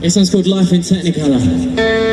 This one's called Life in Technicolor.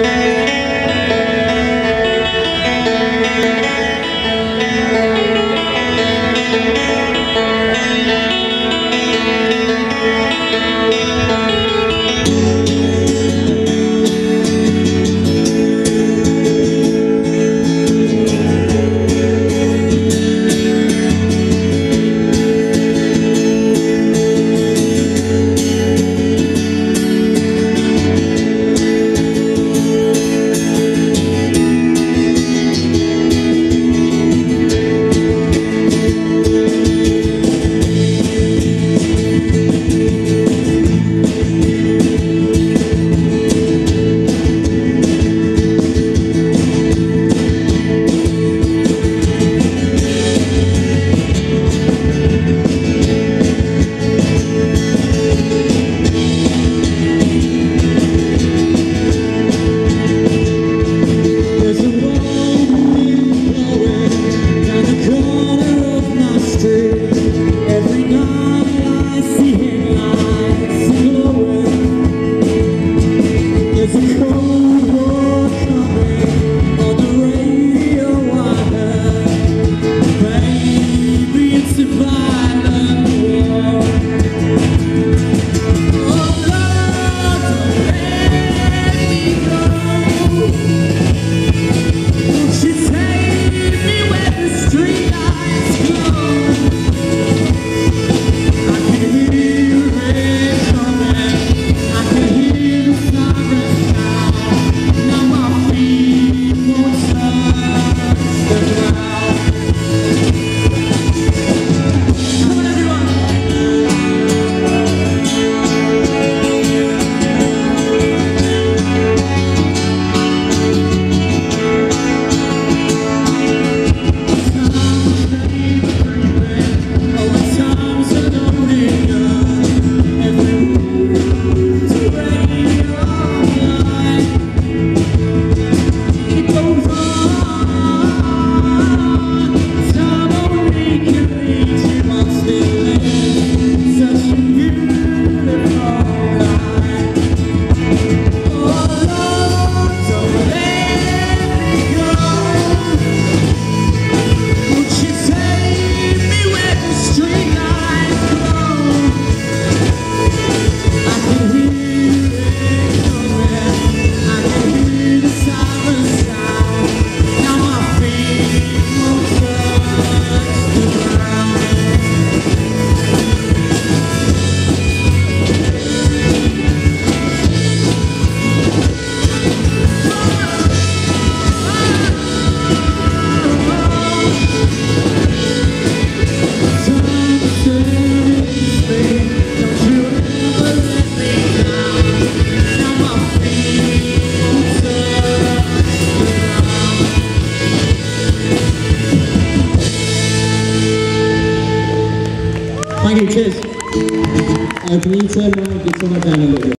Thank you, cheers. Uh, can you turn my guitar down a little bit?